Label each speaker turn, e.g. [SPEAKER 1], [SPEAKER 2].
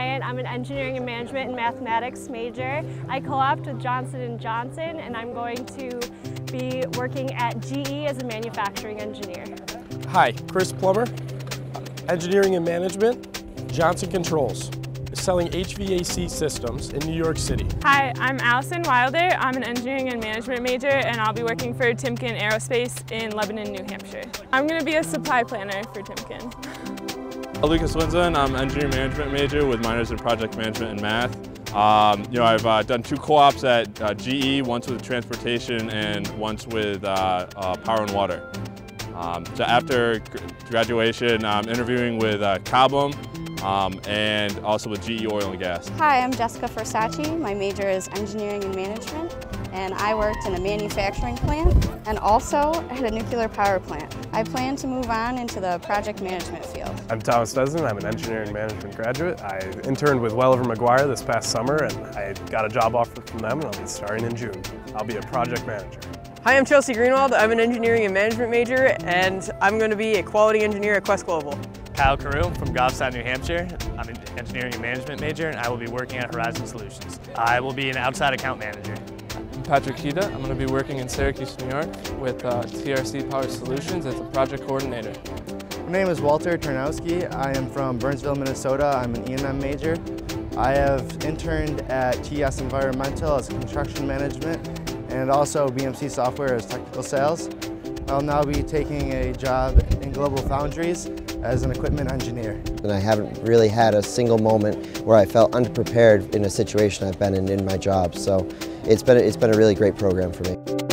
[SPEAKER 1] Bryant. I'm an engineering and management and mathematics major. I co-opt with Johnson & Johnson and I'm going to be working at GE as a manufacturing engineer.
[SPEAKER 2] Hi, Chris Plummer, engineering and management, Johnson Controls selling HVAC systems in New York City.
[SPEAKER 3] Hi, I'm Allison Wilder. I'm an engineering and management major and I'll be working for Timken Aerospace in Lebanon, New Hampshire. I'm going to be a supply planner for Timken.
[SPEAKER 4] Lucas Winzen, I'm an engineering management major with minors in project management and math. Um, you know, I've uh, done two co-ops at uh, GE, once with transportation and once with uh, uh power and water. Um, so after graduation, I'm interviewing with uh, Cobham, um, and also with GE Oil and Gas.
[SPEAKER 5] Hi, I'm Jessica Versace. My major is engineering and management and I worked in a manufacturing plant and also at a nuclear power plant. I plan to move on into the project management field.
[SPEAKER 6] I'm Thomas Desden. I'm an engineering management graduate. I interned with Welliver McGuire this past summer and I got a job offer from them and I'll be starting in June. I'll be a project manager.
[SPEAKER 7] Hi, I'm Chelsea Greenwald. I'm an engineering and management major and I'm going to be a quality engineer at Quest Global.
[SPEAKER 8] Kyle Carew from Goffstown, New Hampshire. I'm an engineering and management major and I will be working at Horizon Solutions. I will be an outside account manager.
[SPEAKER 9] I'm Patrick Kita. I'm going to be working in Syracuse, New York with uh, TRC Power Solutions as a project coordinator.
[SPEAKER 10] My name is Walter Turnowski. I am from Burnsville, Minnesota. I'm an E&M major. I have interned at TS Environmental as construction management and also BMC Software as technical sales. I'll now be taking a job in Global Foundries as an equipment engineer.
[SPEAKER 11] And I haven't really had a single moment where I felt underprepared in a situation I've been in in my job. So it's been, it's been a really great program for me.